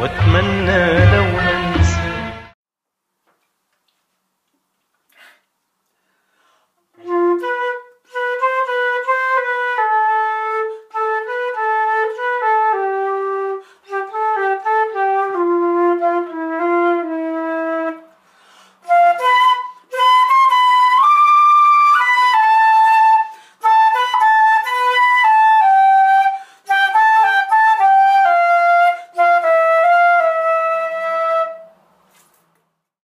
واتمنى لو